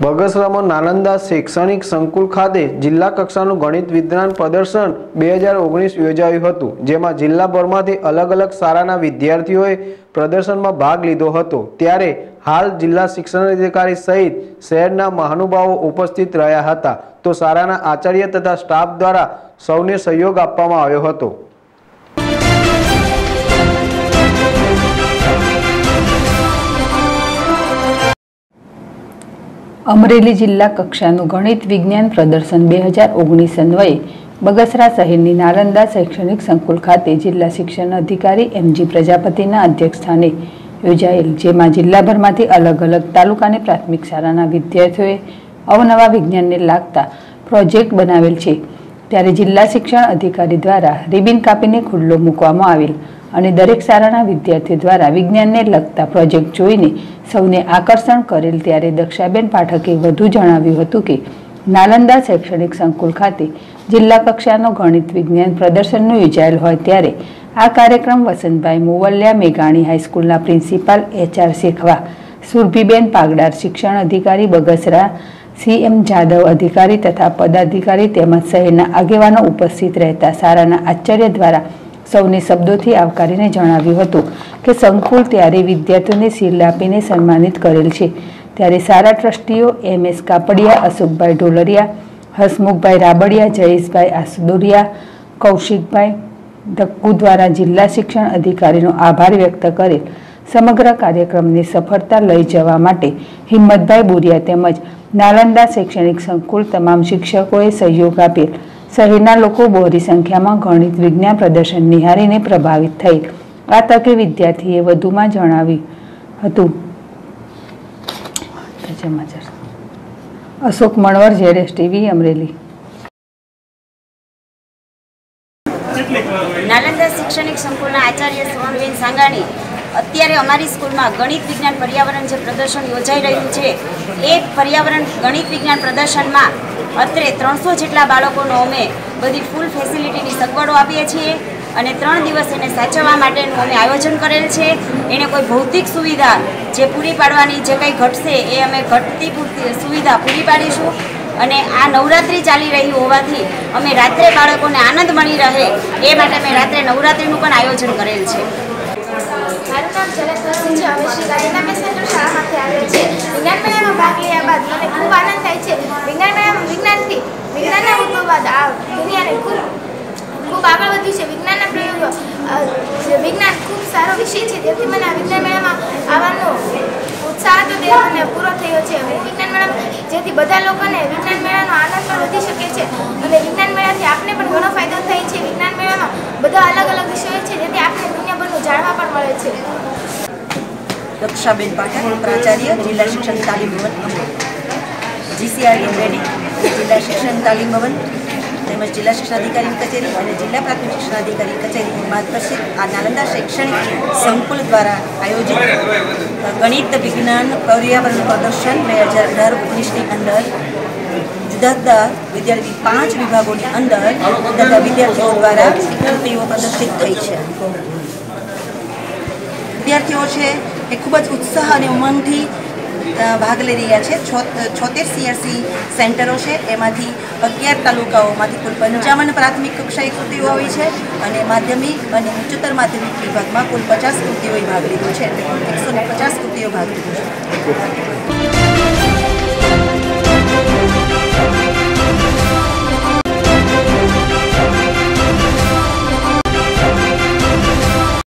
બગસરામાં નાલંદા શૈક્ષણિક સંકુલ ખાતે જિલ્લા કક્ષાનું ગણિત વિજ્ઞાન પ્રદર્શન બે હજાર ઓગણીસ યોજાયું હતું, જેમાં જિલ્લાભરમાંથી અલગ અલગ શાળાના વિદ્યાર્થીઓએ પ્રદર્શનમાં ભાગ લીધો હતો. ત્યારે હાલ જિલ્લા શિક્ષણાધિકારી સહિત શહેરના મહાનુભાવો ઉપસ્થિત રહ્યા હતા. તો શાળાના આચાર્ય તથા સ્ટાફ દ્વારા સૌને સહયોગ આપવામાં આવ્યો હતો. અમરેલી જિલ્લા કક્ષાનું ગણિત વિજ્ઞાન પ્રદર્શન બે હજાર ઓગણીસ અન્વયે બગસરા શહેરની નાલંદા શૈક્ષણિક સંકુલ ખાતે જિલ્લા શિક્ષણ અધિકારી એમજી પ્રજાપતિના અધ્યક્ષસ્થાને યોજાયેલ, જેમાં જિલ્લાભરમાંથી અલગ અલગ તાલુકાની પ્રાથમિક શાળાના વિદ્યાર્થીઓએ અવનવા વિજ્ઞાનને લાગતા પ્રોજેક્ટ બનાવેલ છે. ત્યારે જિલ્લા શિક્ષણ અધિકારી દ્વારા રિબિન કાપીને ખુલ્લો મૂકવામાં આવેલ અને દરેક શાળાના વિદ્યાર્થીઓ દ્વારા વિજ્ઞાનને લગતા પ્રોજેક્ટ જોઈને સૌને આકર્ષણ કરેલ ત્યારે દક્ષાબેન પાઠકે વધુ જણાવ્યું હતું કે, નાલંદા શૈક્ષણિક સંકુલ ખાતે જિલ્લા કક્ષાનો ગણિત વિજ્ઞાન પ્રદર્શનનું યોજાયેલ હોય ત્યારે આ કાર્યક્રમ વસંતભાઈ મોવલિયા મેઘાણી હાઈસ્કૂલના પ્રિન્સિપાલ એચઆર શેખવા, સુરભીબેન પાગડાર શિક્ષણ અધિકારી બગસરા સીએમ જાદવ અધિકારી તથા પદાધિકારી તેમજ શહેરના આગેવાનો ઉપસ્થિત રહેતા શાળાના આચાર્ય દ્વારા સૌને શબ્દોથી આવકારીને જણાવ્યું હતું કે સંકુલ ત્યારે વિદ્યાર્થીઓને શીલ આપીને સન્માનિત કરેલ છે. ત્યારે સારા ટ્રસ્ટીઓ એમ એસ કાપડિયા, અશોકભાઈ ઢોલરિયા, હસમુખભાઈ રાબડિયા, જયેશભાઈ આસુદોરિયા, કૌશિકભાઈ ધક્કુ દ્વારા જિલ્લા શિક્ષણ અધિકારીનો આભાર વ્યક્ત કરેલ સમગ્ર કાર્યક્રમની સફળતા લઈ જવા માટે હિંમતભાઈ બોરિયા તેમજ નાલંદા શૈક્ષણિક સંકુલ તમામ શિક્ષકોએ સહયોગ આપેલ શહેરના લોકો બહોળી સંખ્યામાં ગણિત, વિજ્ઞાન પ્રદર્શન નિહાળીને પ્રભાવિત થઈ. આ તકે વિદ્યાર્થીએ વધુમાં જણાવ્યું હતું. અશોક મણવર જેડેસ ટીવી, અમરેલી. નાલંદા શૈક્ષણિક સંકુલના આચાર્ય સુવર્ણબેન સાંગાણી અત્યારે અમારી સ્કૂલમાં ગણિત વિજ્ઞાન પર્યાવરણ જે પ્રદર્શન યોજાઈ રહ્યું છે એ પર્યાવરણ ગણિત વિજ્ઞાન પ્રદર્શનમાં અત્રે ત્રણસો જેટલા બાળકોનો અમે બધી ફૂલ ફેસિલિટીની સગવડો આપીએ છીએ અને ત્રણ દિવસ એને સાચવવા માટેનું અમે આયોજન કરેલ છે. એને કોઈ ભૌતિક સુવિધા જે પૂરી પાડવાની જે કંઈ ઘટશે એ અમે ઘટતી પૂરતી સુવિધા પૂરી પાડીશું અને આ નવરાત્રિ ચાલી રહી હોવાથી અમે રાત્રે બાળકોને આનંદ મળી રહે એ માટે અમે રાત્રે નવરાત્રિનું પણ આયોજન કરેલ છે. મારું નામ જનક દોશી છે. અમે શ્રી ગાંધીના મેસેન્જર શાળામાંથી આવ્યા છે. વિજ્ઞાન મેળામાં ભાગ લીધા બાદ મને ખૂબ આનંદ થાય છે. વિજ્ઞાન મેળામાં વિજ્ઞાનથી વિજ્ઞાનના ઉદ્ભવ બાદ આ દુનિયાને ખૂબ ખૂબ આગળ વધ્યું છે. વિજ્ઞાનના પ્રયોગો વિજ્ઞાન ખૂબ સારો વિષય છે, તેથી મને આ વિજ્ઞાન મેળામાં આવવાનો ઉત્સાહ હતો તે મને પૂરો થયો છે. વિજ્ઞાન મેળામાં જેથી બધા લોકોને વિજ્ઞાન મેળાનો આનંદ પણ વધી શકે છે અને વિજ્ઞાન મેળાથી આપણે પણ ઘણો ફાયદો થાય છે. વિજ્ઞાન મેળામાં બધા અલગ અલગ વિષયો છે, જેથી આપણે દુનિયાભરનું જાણવા પણ મળે છે. રક્ષાબેન પાઠક, પ્રાચાર્ય, જિલ્લા શિક્ષણ તાલીમ ભવન જીસીઆરડી રેડી જિલ્લા શિક્ષણ તાલીમ ભવન, તેમજ જિલ્લા શિક્ષણાધિકારી કચેરી અને જિલ્લા પ્રાથમિક શિક્ષણાધિકારી કચેરી માર્ગદર્શિત આ નાલંદા શૈક્ષણિક સંકુલ દ્વારા આયોજિત ગણિત વિજ્ઞાન પર્યાવરણ પ્રદર્શન બે હજાર અઢાર ઓગણીસની અંદર જુદા જુદા વિદ્યાર્થી પાંચ વિભાગોની અંદર જુદા જુદા વિદ્યાર્થીઓ દ્વારા કૃતિઓ પ્રદર્શિત થઈ છે. વિદ્યાર્થીઓ છે એ ખૂબ જ ઉત્સાહ અને ઉમંગથી ભાગ લઈ રહ્યા છે. છોતેર સીઆરસી સેન્ટરો છે. એમાંથી અગિયાર તાલુકાઓમાંથી કુલ પંચાવન પ્રાથમિક કક્ષાએ કૃતિઓ આવી છે અને માધ્યમિક અને ઉચ્ચતર માધ્યમિક વિભાગમાં કુલ પચાસ કૃતિઓએ ભાગ લીધો છે. એટલે એકસો પચાસ કૃતિઓ ભાગ લીધો છે.